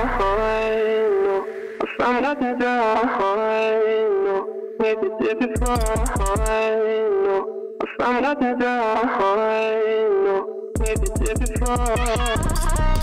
Uh-huh. I'm not the no. Maybe did before, no. I'm not the no. Maybe did before. Oh,